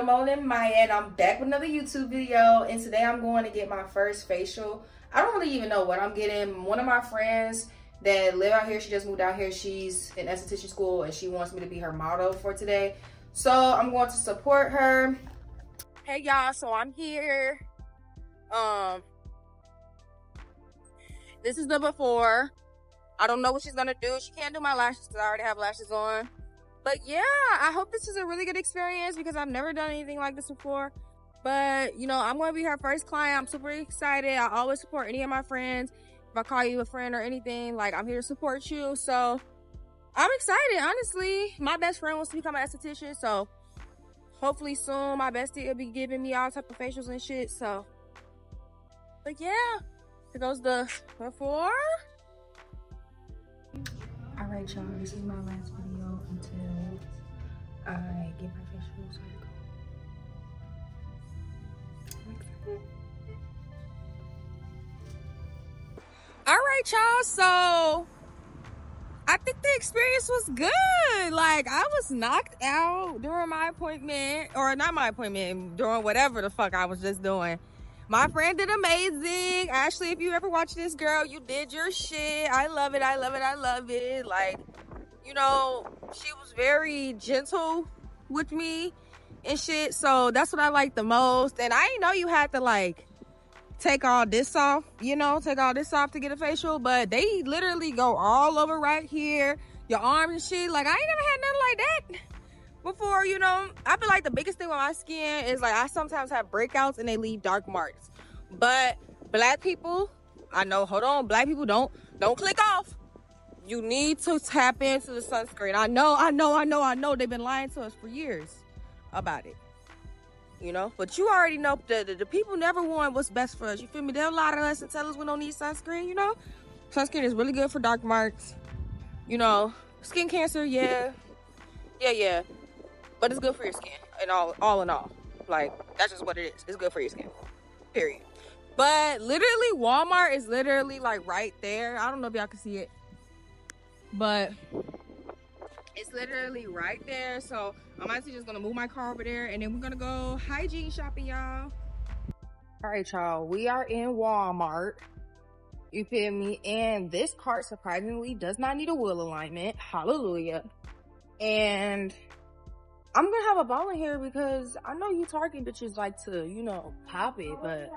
girl, Melanin Maya, and I'm back with another YouTube video. And today I'm going to get my first facial. I don't really even know what I'm getting. One of my friends that live out here, she just moved out here. She's in esthetician school, and she wants me to be her model for today. So I'm going to support her. Hey, y'all. So I'm here. Um, this is the before. I don't know what she's gonna do. She can't do my lashes because I already have lashes on. But yeah, I hope this is a really good experience because I've never done anything like this before. But you know, I'm gonna be her first client. I'm super excited. I always support any of my friends. If I call you a friend or anything, like I'm here to support you. So I'm excited, honestly. My best friend wants to become an esthetician, so hopefully soon my bestie will be giving me all type of facials and shit. So, but yeah, here goes the before. All right, y'all, this is my last video I get my facial circle. All right, y'all, so I think the experience was good. Like, I was knocked out during my appointment, or not my appointment, during whatever the fuck I was just doing. My friend did amazing. Ashley, if you ever watch this girl, you did your shit. I love it. I love it. I love it. Like, you know, she was very gentle with me and shit. So that's what I like the most. And I didn't know you had to like take all this off, you know, take all this off to get a facial. But they literally go all over right here, your arms and shit. Like I ain't never had nothing like that before, you know, I feel like the biggest thing with my skin is like I sometimes have breakouts and they leave dark marks. But black people, I know, hold on, black people don't don't click off. You need to tap into the sunscreen. I know, I know, I know, I know they've been lying to us for years about it. You know, but you already know the, the, the people never want what's best for us. You feel me? They'll lie to us and tell us we don't need sunscreen, you know? Sunscreen is really good for dark marks. You know, skin cancer, yeah. Yeah, yeah but it's good for your skin and all all in all like that's just what it is it's good for your skin period but literally walmart is literally like right there i don't know if y'all can see it but it's literally right there. So i'm actually just gonna move my car over there and then we're gonna go hygiene shopping y'all. All right y'all. We are in walmart. You feel me? And this cart surprisingly does not need a wheel alignment. Hallelujah. And I'm gonna have a ball in here because I know you Target bitches like to, you know, pop it, but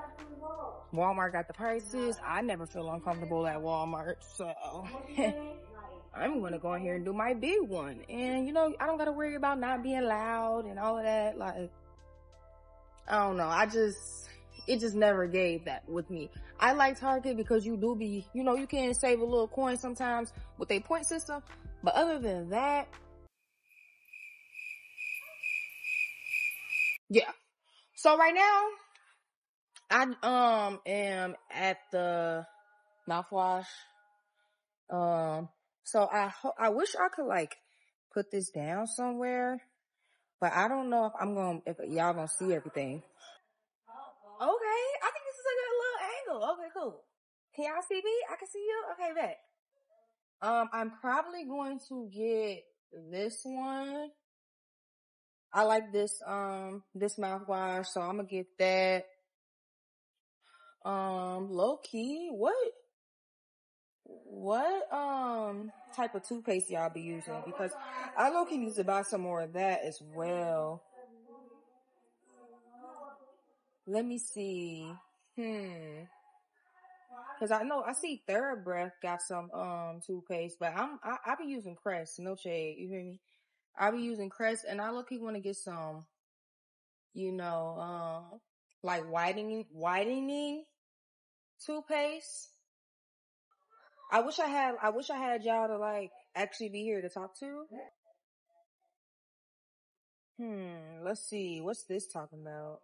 Walmart got the prices. I never feel uncomfortable at Walmart, so I'm gonna go in here and do my big one. And you know, I don't gotta worry about not being loud and all of that. Like, I don't know. I just, it just never gave that with me. I like Target because you do be, you know, you can save a little coin sometimes with a point system. But other than that, yeah. So right now, I um am at the mouthwash. Um, so I ho- I wish I could like put this down somewhere, but I don't know if I'm gonna if y'all gonna see everything. Okay, I think this is a good little angle. Okay, cool. Can y'all see me? I can see you. Okay, bet. Um, I'm probably going to get this one. I like this, um, this mouthwash, so I'm gonna get that. Um, low key, what, what, um, type of toothpaste y'all be using? Because I low key need to buy some more of that as well. Let me see. Hmm. Cause I know I see TheraBreath got some um toothpaste, but I'm I, I be using Crest, no shade. You hear me? I be using Crest, and I look he want to get some, you know, um, like whitening whitening toothpaste. I wish I had I wish I had y'all to like actually be here to talk to. Hmm. Let's see. What's this talking about?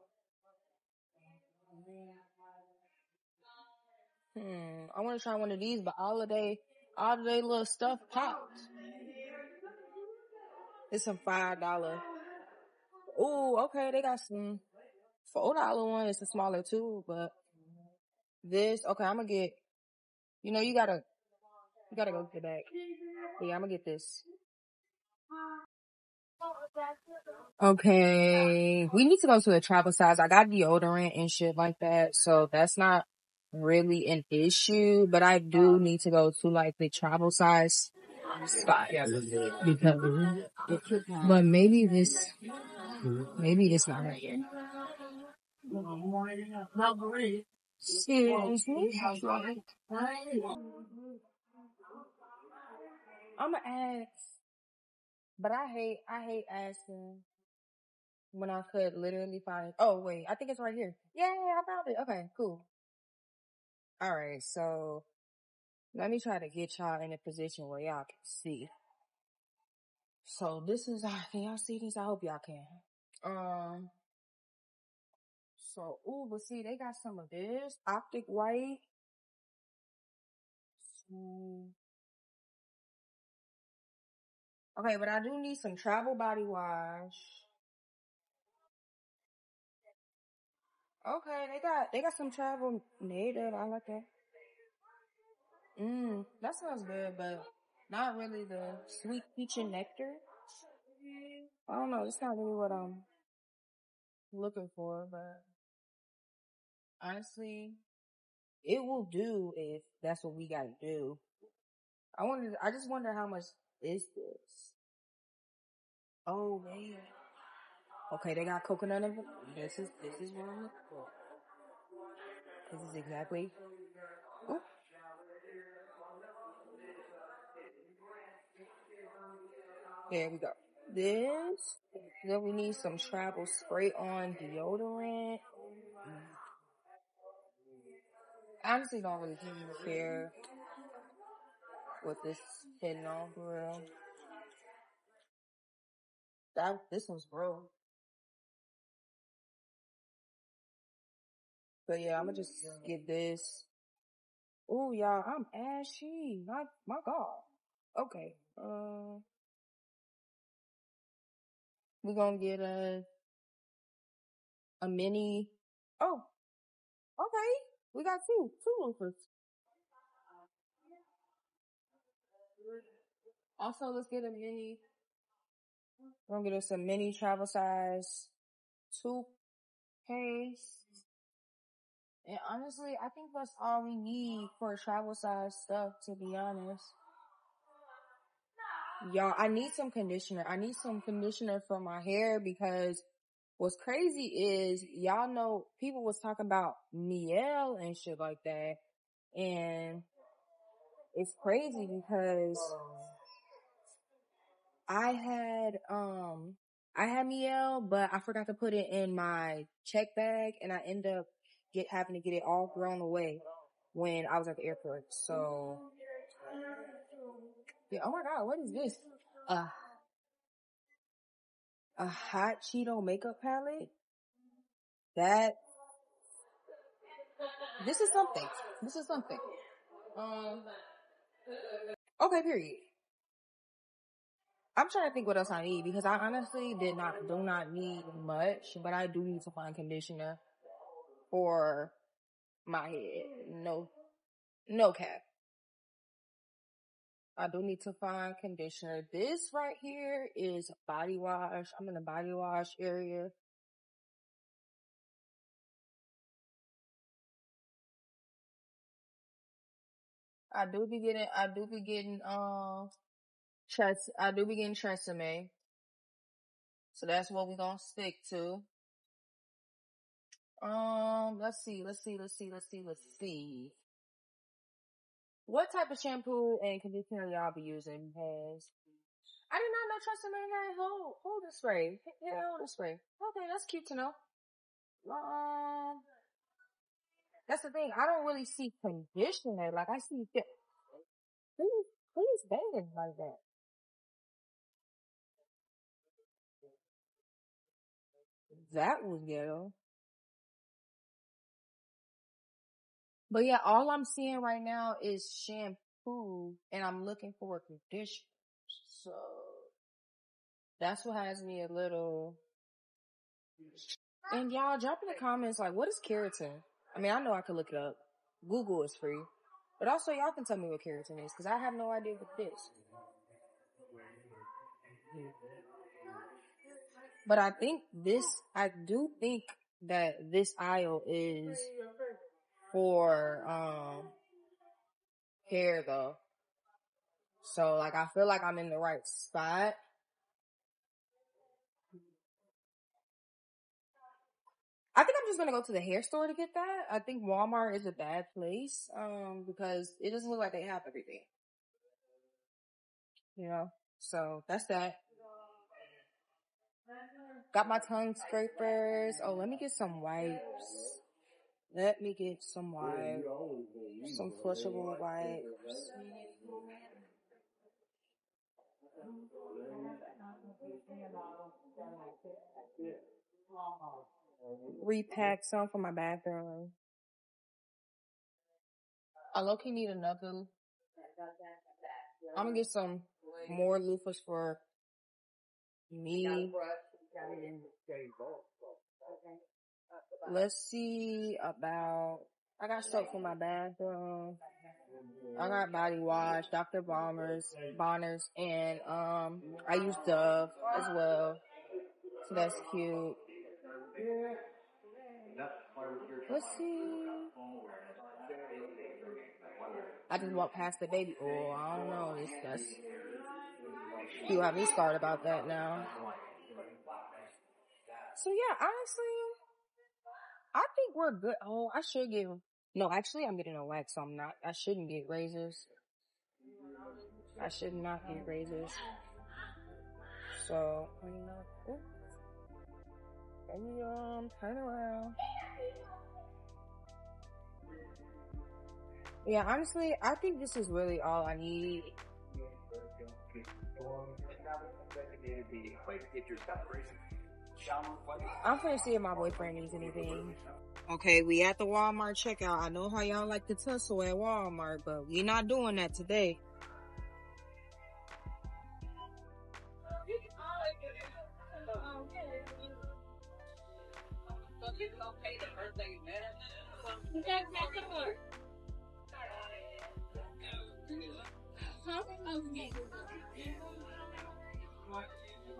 Hmm. I want to try one of these, but all of they all of they little stuff popped. It's some five dollar. Oh, okay. They got some four dollar one. It's a smaller too, but this okay. I'm gonna get. You know, you gotta you gotta go get back. Yeah, I'm gonna get this. Okay, we need to go to a travel size. I got deodorant and shit like that, so that's not really an issue. But I do need to go to like the travel size spot because, but maybe this, maybe it's not right here. Excuse me. I'm gonna ask, but I hate, I hate asking when I could literally find. Oh wait, I think it's right here. Yeah, I found it. Okay, cool. All right, so let me try to get y'all in a position where y'all can see. So this is, can y'all see this? I hope y'all can. Um, so, ooh, but see, they got some of this optic white. So, okay, but I do need some travel body wash. Okay, they got, they got some travel native. I like that. Mmm, that sounds good, but not really the sweet peach and nectar. I don't know. It's not really what I'm looking for, but honestly, it will do if that's what we gotta do. I wonder, I just wonder how much is this? Oh man. Okay, they got coconut in it. This is, this is what I'm looking for. This is exactly. Ooh. There we go. This. Then we need some travel spray on deodorant. Mm. I honestly don't really care what this hitting on for real. That this one's broke. But yeah, I'm gonna just get this. Oh y'all, I'm ashy. My my God. Okay. Uh, we're gonna get a a mini. Oh, okay. We got two two loofers. Also, let's get a mini. We're gonna get us a mini travel size toothpaste. And honestly, I think that's all we need for travel size stuff, to be honest. Y'all, I need some conditioner. I need some conditioner for my hair because what's crazy is y'all know people was talking about Mielle and shit like that. And it's crazy because I had, um, I had Mielle, but I forgot to put it in my check bag and I end up get having to get it all thrown away when I was at the airport. So yeah, oh my god, what is this? Uh a hot Cheeto makeup palette? That this is something. This is something. Um Okay, period. I'm trying to think what else I need because I honestly did not do not need much, but I do need to find conditioner for my head. No no cap. I do need to find conditioner. This right here is body wash. I'm in the body wash area. I do be getting, I do be getting, um, I do be getting Tresemme. So that's what we're gonna stick to. Um, let's see, let's see, let's see, let's see, let's see. What type of shampoo and conditioner y'all be using has? I did not know Tresemme had hold, hold the spray. Yeah, hold the spray. Okay, that's cute to know. Um, that's the thing. I don't really see conditioner. Like I see, please, please bathing like that. That was ghetto. But yeah, all I'm seeing right now is shampoo and I'm looking for a conditioner. So that's what has me a little. And y'all drop in the comments like, what is keratin? I mean, I know I could look it up. Google is free. But also y'all can tell me what keratin is because I have no idea what it is. But I think this, I do think that this aisle is for, um, hair though. So like, I feel like I'm in the right spot. I think I'm just gonna go to the hair store to get that. I think Walmart is a bad place, um, because it doesn't look like they have everything. You know? So that's that. Got my tongue scrapers. Oh, let me get some wipes. Let me get some wipes. Some flushable wipes. Repack some for my bathroom. I low key need another. I'm gonna get some more loofahs for me. Let's see about, I got soap for my bathroom. I got body wash, Dr. Bombers, Bonners, and um, I use Dove as well. So that's cute. Let's see. I just walked past the baby oil. I don't know. It's that's you have me scarred about that now. So yeah, honestly, I think we're good. Oh, I should get no. Actually, I'm getting a wax, so I'm not. I shouldn't get razors. I should not get razors. So let me um turn around. Yeah, honestly, I think this is really all I need. I'm gonna see if my boyfriend needs anything. Okay, we at the Walmart checkout. I know how y'all like to tussle at Walmart, but we not doing that today.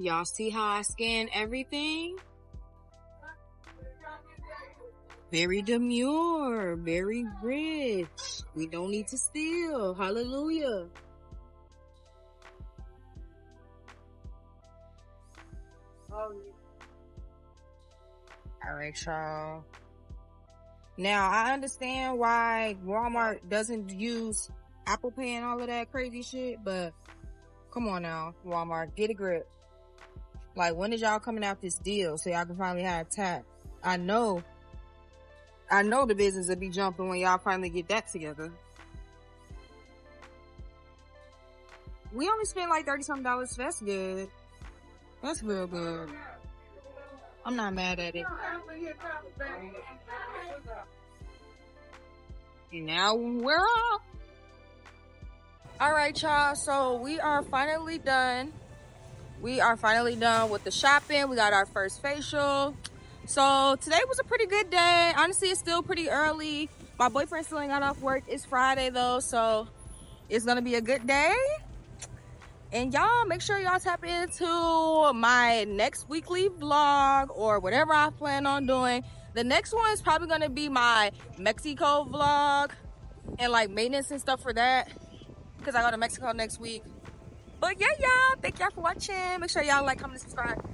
Y'all see how I scan everything? Very demure, very rich. We don't need to steal. Hallelujah. All right, y'all. Now I understand why Walmart doesn't use Apple Pay and all of that crazy shit, but come on now, Walmart, get a grip. Like, when is y'all coming out this deal so y'all can finally have a tap? I know, I know the business will be jumping when y'all finally get that together. We only spent like 30 something dollars. That's good. That's real good. I'm not mad at it. And now we're off. All right, y'all. So we are finally done. We are finally done with the shopping. We got our first facial. So today was a pretty good day. Honestly, it's still pretty early. My boyfriend still ain't got off work. It's Friday though, so it's gonna be a good day. And y'all make sure y'all tap into my next weekly vlog or whatever I plan on doing. The next one is probably gonna be my Mexico vlog and like maintenance and stuff for that because I go to Mexico next week. But yeah, y'all, thank y'all for watching. Make sure y'all like, comment, and subscribe.